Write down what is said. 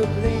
to please.